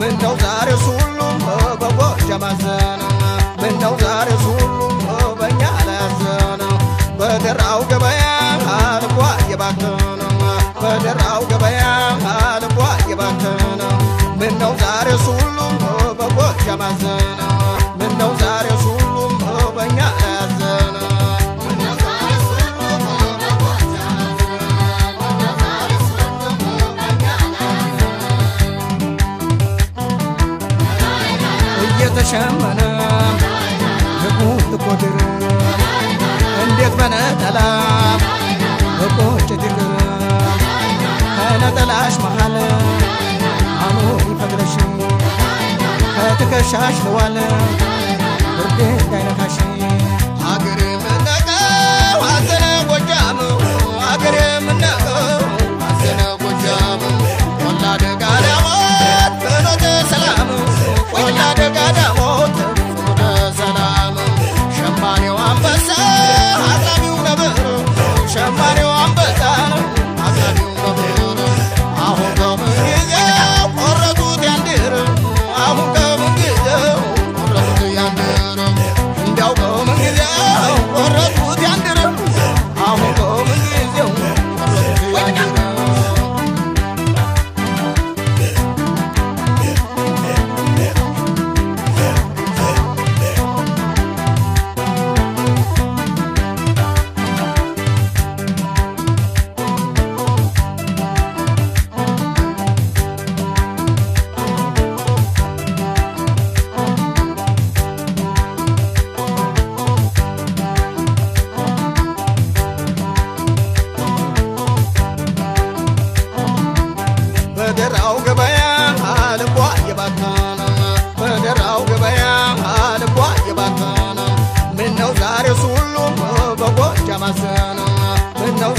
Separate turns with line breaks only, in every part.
ምነው ዛሬስ ሁሉም በጎ ሸማዘን ምነው ዛሬ شمنم هبوت قدر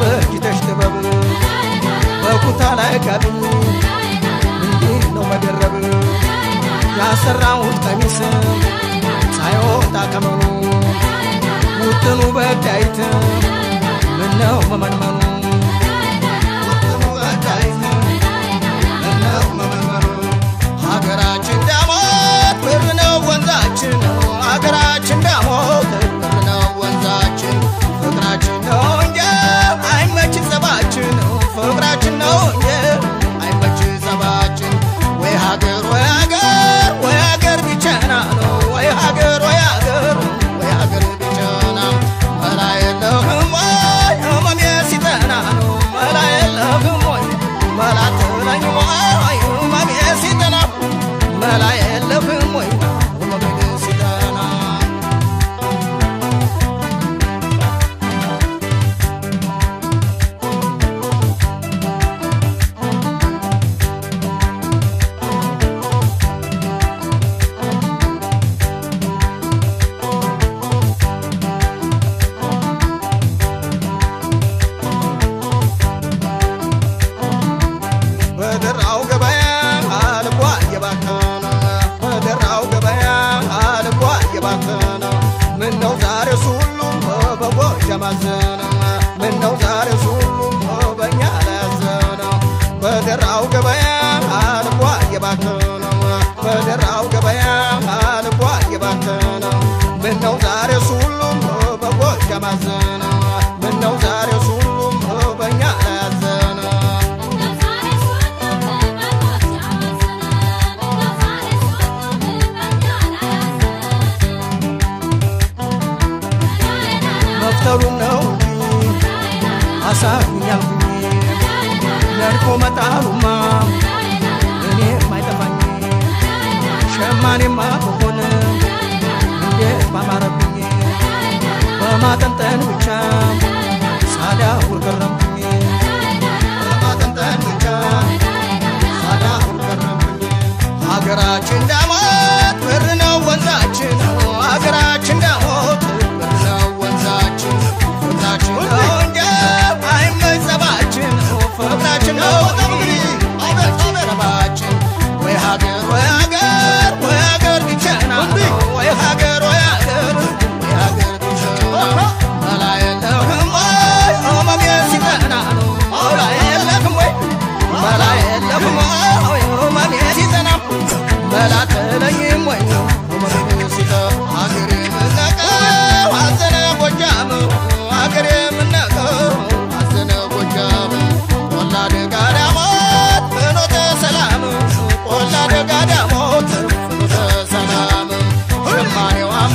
በእጅተሽ ጥበብ በኩታ ላይ ቀኑ ምንድን ነው መደረብ? ያሰራሁት ቀሚስ ሳይወጣ ከመኑ ውጥኑ በዳይት ምነው መመንመ ማዘንም ምነው ዛሬስ ሁሉም በኛ ላያዘነው በደራው ገበያ አልቋ የባከነው በደራው ገበያ አልቋ የባከነው ምነው ያሳኛል ነድፎ መጣሉማ እኔ ማይጠፋኝ ሸማኔማ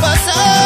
pasar.